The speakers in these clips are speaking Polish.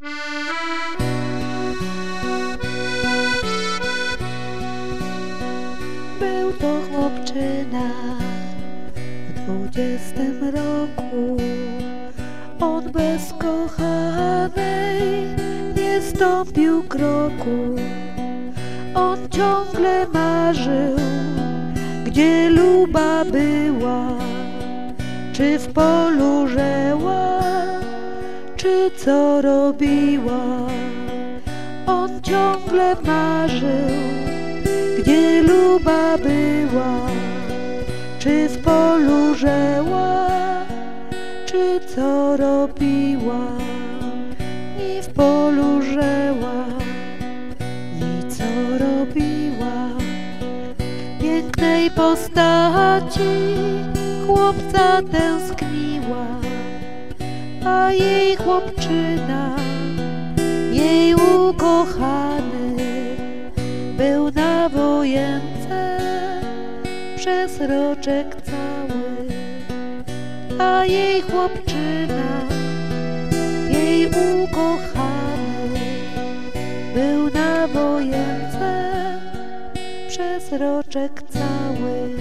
Był to chłopczyna w dwudziestym roku od bezkochanej nie stąpił kroku. On ciągle marzył, gdzie luba była, czy w polu żeła czy co robiła. On ciągle marzył, gdzie luba była, czy w polu żeła, czy co robiła. Ni w polu żeła, ni co robiła. Pięknej postaci chłopca tęskniła, a jej chłopczyna, jej ukochany, był na wojence przez roczek cały, a jej chłopczyna, jej ukochany, był na wojence przez roczek cały.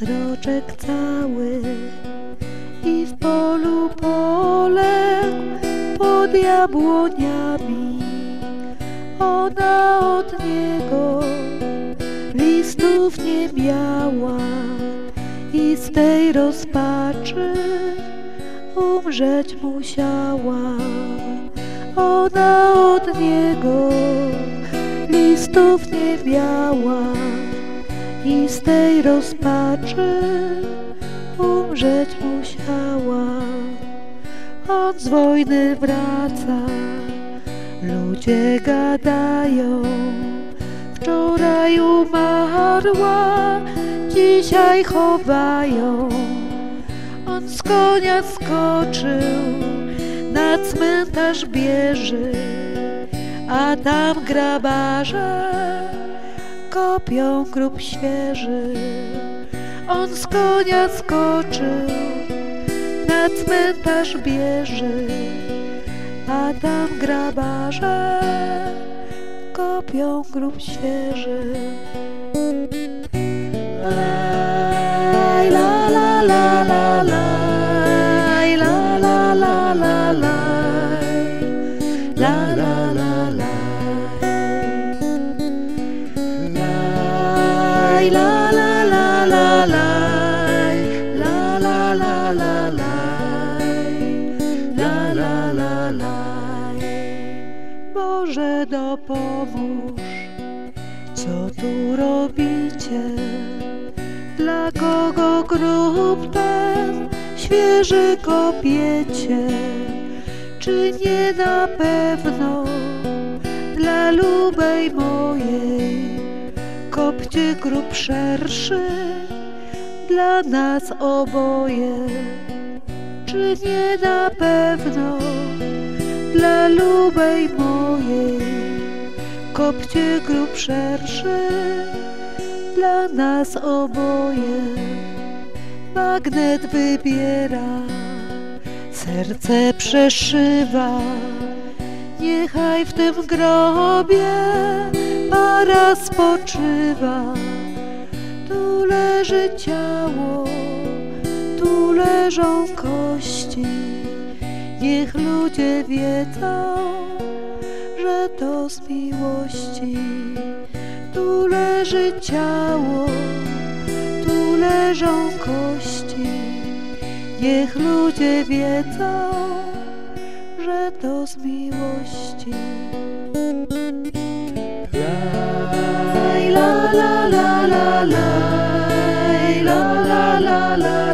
Roczek cały i w polu poległ pod jabłoniami. Ona od niego listów nie miała i z tej rozpaczy umrzeć musiała. Ona od niego listów nie miała i z tej rozpaczy umrzeć musiała. Z wojny wraca, ludzie gadają. Wczoraj umarła, dzisiaj chowają. On z konia skoczył, na cmentarz bierze, a tam grabarze kopią grób świeży. On z konia skoczył, na cmentarz bierze, a tam grabarze kopią grób świeży. Boże dopomóż, co tu robicie? Dla kogo grób ten świeży kopiecie? Czy nie na pewno dla lubej mojej kopcie grób szerszy dla nas oboje? Czy nie na pewno dla lubej mojej kopcie grób szerszy dla nas oboje? Magnet wybiera, serce przeszywa. Niechaj w tym grobie para spoczywa. Tu leży ciało, tu leżą kości. Niech ludzie wiedzą, że to z miłości. Tu leży ciało, tu leżą kości. Niech ludzie wiedzą, że to z miłości. Laj, la, la, la, la, laj, la, la, la, la,